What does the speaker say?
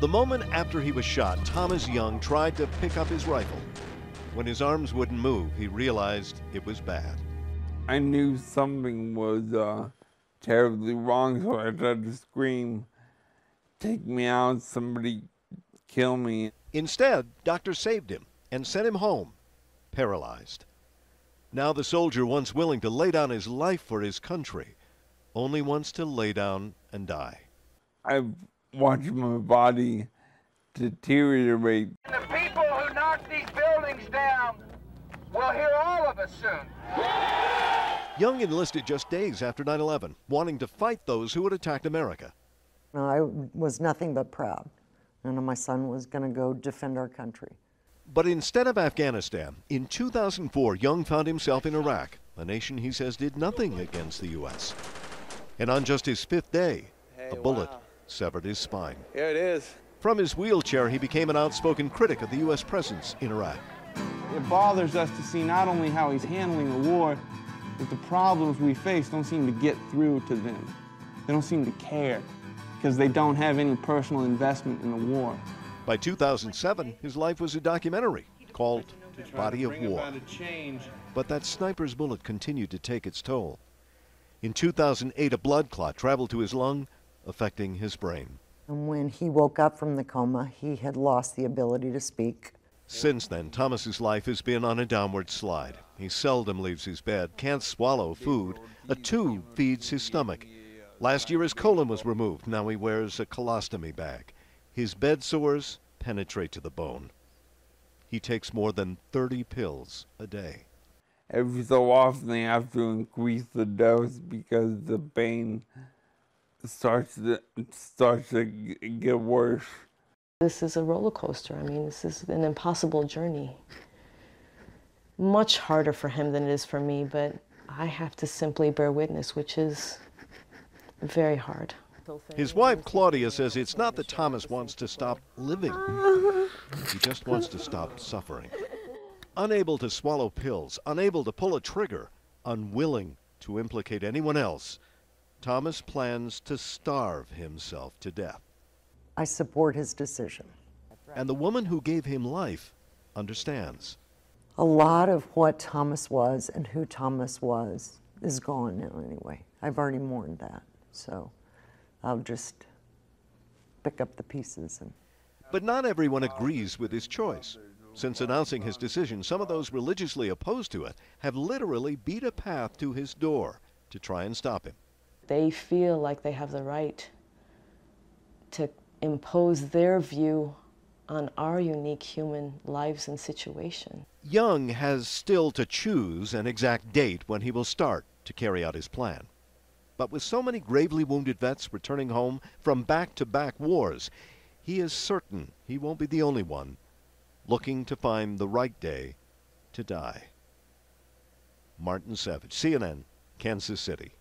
The moment after he was shot, Thomas Young tried to pick up his rifle. When his arms wouldn't move, he realized it was bad. I knew something was uh, terribly wrong, so I tried to scream, Take me out, somebody kill me. Instead, doctors saved him and sent him home, paralyzed. Now the soldier, once willing to lay down his life for his country, only wants to lay down and die. I've watched my body deteriorate. And The people who knock these buildings down will hear all of us soon. Young enlisted just days after 9 11, wanting to fight those who had attacked America. I was nothing but proud. And my son was going to go defend our country. But instead of Afghanistan, in 2004, Young found himself in Iraq, a nation he says did nothing against the U.S. And on just his fifth day, a bullet wow. Severed his spine. Here it is. From his wheelchair, he became an outspoken critic of the U.S. presence in Iraq. It bothers us to see not only how he's handling the war, but the problems we face don't seem to get through to them. They don't seem to care because they don't have any personal investment in the war. By 2007, his life was a documentary called Body of War. But that sniper's bullet continued to take its toll. In 2008, a blood clot traveled to his lung, affecting his brain. And when he woke up from the coma, he had lost the ability to speak. Since then, Thomas's life has been on a downward slide. He seldom leaves his bed, can't swallow food. A tube feeds his stomach. Last year his colon was removed. Now he wears a colostomy bag. His bed sores penetrate to the bone. He takes more than 30 pills a day. Every so often they have to increase the dose because the pain starts to, starts to get worse. This is a roller coaster. I mean, this is an impossible journey. Much harder for him than it is for me, but I have to simply bear witness, which is very hard. His wife, Claudia, says it's not that Thomas wants to stop living. He just wants to stop suffering. Unable to swallow pills, unable to pull a trigger, unwilling to implicate anyone else, Thomas plans to starve himself to death. I support his decision. And the woman who gave him life understands. A lot of what Thomas was and who Thomas was is gone now, anyway. I've already mourned that. So I'll just pick up the pieces. And... But not everyone agrees with his choice. Since announcing his decision, some of those religiously opposed to it have literally beat a path to his door to try and stop him. They feel like they have the right to impose their view on our unique human lives and situation. Young has still to choose an exact date when he will start to carry out his plan. But with so many gravely wounded vets returning home from back to back wars, he is certain he won't be the only one looking to find the right day to die. Martin Savidge, CNN, Kansas City.